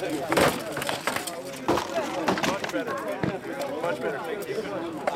Much better. Much better. Thank you.